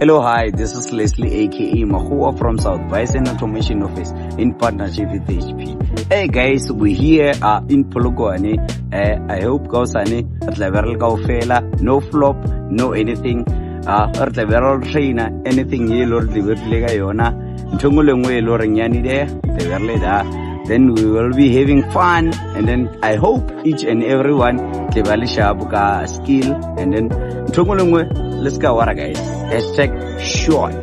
Hello, hi, this is Leslie aka Mahua from South Bison Automation Office in partnership with HP. Hey guys, we're here uh, in Polokwane. Uh, I hope kausane at level kaufela, no flop, no anything. Uh, at level trainer, anything ye lord the lega yona. Ntungule ngwe lord nyani there, the da. Then we will be having fun and then I hope each and everyone kebali shabuka skill and then ntungule ngwe let's go what guys hashtag short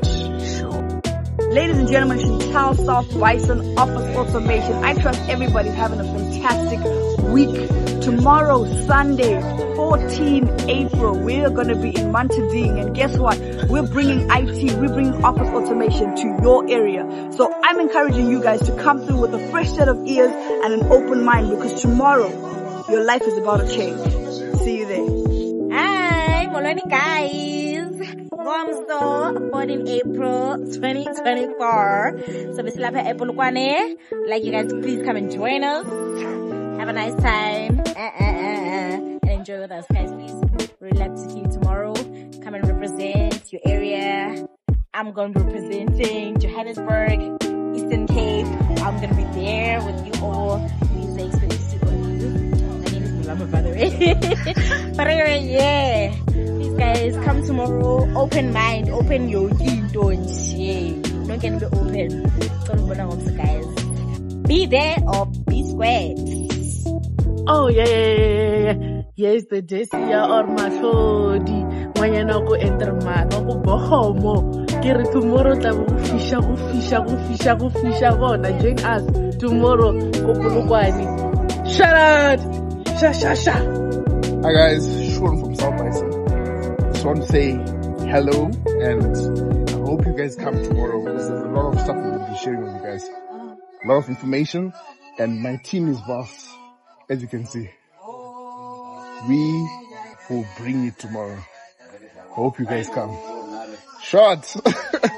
Ladies and gentlemen, Chantal South Bison Office Automation. I trust everybody's having a fantastic week. Tomorrow, Sunday, 14 April, we're going to be in Montadine. And guess what? We're bringing IT, we're bringing office automation to your area. So I'm encouraging you guys to come through with a fresh set of ears and an open mind because tomorrow, your life is about to change. See you there. Hi, morning guys. Ngomso, born in April 2024. So still have Epolokwane. Like you guys, please come and join us. Have a nice time. Enjoy with us, guys. Please relax to you tomorrow. Come and represent your area. I'm going to be representing Johannesburg, Eastern Cape. I'm going to be there with you all. Please expensive to to you. My name is Mulama, by the way. but anyway, yeah. Please, guys, come tomorrow. Open mind, open your don't Don't get be open. Don't guys. Be there or be squared. Oh yeah, yeah, yeah, yeah. Yes, the Jessia or Mahlodi. Ngwanyana go enter maka go bohomo. Ke re tomorrow tla go fisha go fisha go fisha go fisha bona join us tomorrow go Polokwane. Shout out. Sha sha sha. Hi guys, Sean from South Bison. Just want to say hello and I hope you guys come tomorrow because there's a lot of stuff we'll be sharing with you guys. A lot of information and my team is vast as you can see. We will bring it tomorrow. Hope you guys come. Short!